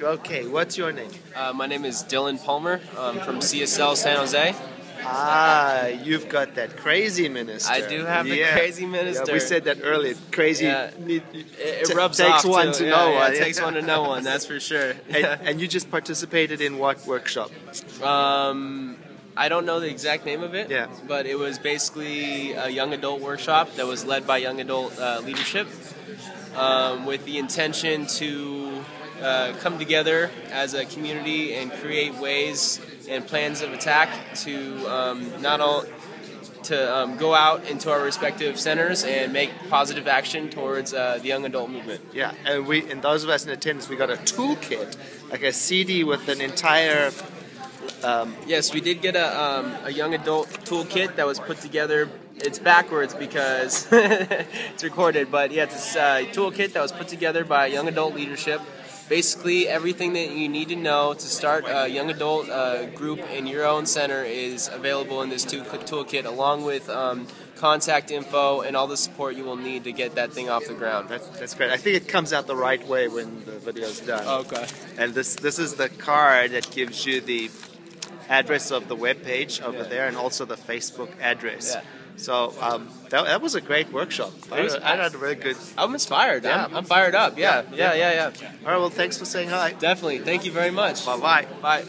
Okay, what's your name? Uh, my name is Dylan Palmer um, from CSL San Jose. Ah, you've got that crazy minister. I do have the Yeah. crazy Yeah, minister. we said that earlier. Crazy. Yeah. It, It, it rubs takes off one too. to Yeah, know yeah, one. It takes one to know one. That's for sure. and, and you just participated in what workshop? um, I don't know the exact name of it. Yeah. But it was basically a young adult workshop that was led by young adult uh, leadership, um, with the intention to uh, come together as a community and create ways and plans of attack to um, not all to um, go out into our respective centers and make positive action towards uh, the young adult movement. Yeah, and we and those of us in attendance, we got a toolkit, like a CD with an entire. Um, Yes, we did get a, um, a young adult toolkit that was put together. It's backwards because it's recorded, but yeah, it's a toolkit that was put together by young adult leadership. Basically, everything that you need to know to start a young adult uh, group in your own center is available in this toolkit, along with um, contact info and all the support you will need to get that thing off the ground. that's, that's great. I think it comes out the right way when the video is done. Okay. And this this is the card that gives you the address of the web page over Yeah. there, and also the Facebook address. Yeah. So um, that, that was a great workshop. I, was- I had a very good. I'm inspired. Yeah. I'm, I'm fired up. Yeah, yeah, yeah, yeah. All right. Well, thanks for saying hi. Definitely. Thank you very much. Bye bye. Bye.